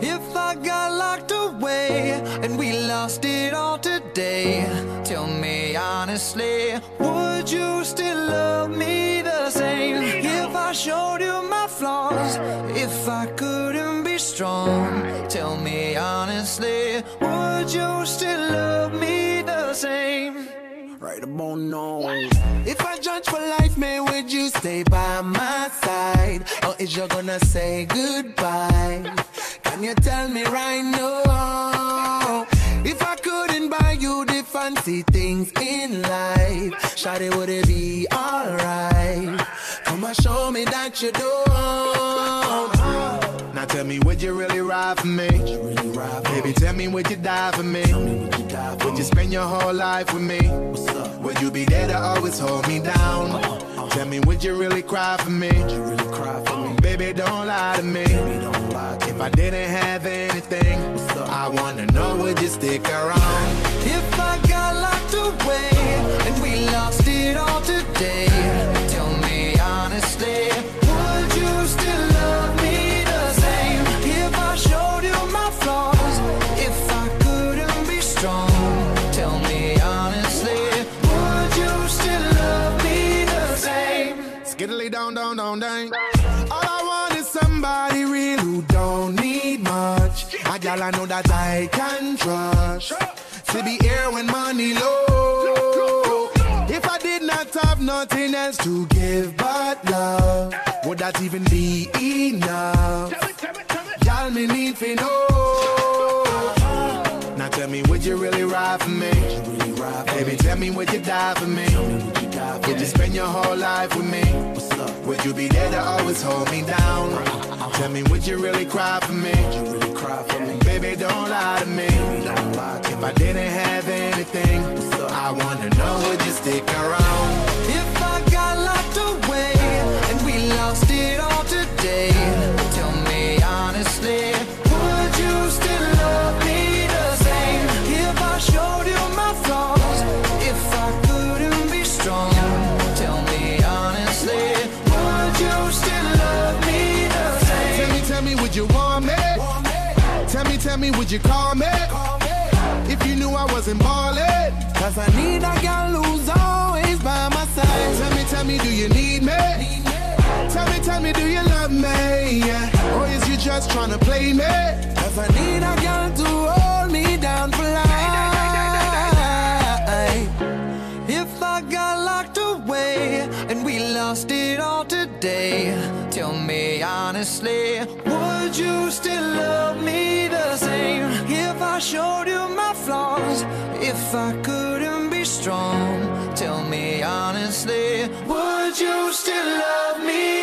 If I got locked away and we lost it all today, tell me honestly, would you still love me the same? If I showed you my flaws, if I couldn't be strong, tell me honestly, would you still love me the same? Right about now. If I judge for life, man, would you stay by my side? Or is you gonna say goodbye? Can you tell me right now? If I couldn't buy you the fancy things in life, Shawty, would it be alright? Come and show me that you don't. Now tell me, would you really ride for me? Baby, tell me, would you die for me? Would you spend your whole life with me? Would you be there to always hold me down? Tell me, would you really cry for me? Baby, don't lie to me. If I didn't have anything, I wanna know, would you stick around? If I got locked away and we lost it all today, tell me honestly, would you still love me the same? If I showed you my flaws, if I couldn't be strong, tell me honestly, would you still love me the same? Skiddly down, down, down, down. Somebody real who don't need much. A gal I know that I can trust. To be here when money low. If I did not have nothing else to give but love, would that even be enough? Y'all me need to know. Now tell me, would you really ride for me? Baby, tell me, would you die for me? Would you spend your whole life with me? Would you be there to always hold me down? Tell me, would you really cry for me? Baby, don't lie to me. If I didn't have anything, would you want me? Tell me, tell me, would you call me? If you knew I wasn't ballin'. Cause I need a girl who's always by my side. Tell me, tell me, do you need me? Tell me, tell me, do you love me? Yeah. Or is you just tryna play me? Cause I need a girl to hold me down for life. If I got locked away and we lost it all today, tell me honestly, would you still love me the same? If I showed you my flaws, if I couldn't be strong, tell me honestly, would you still love me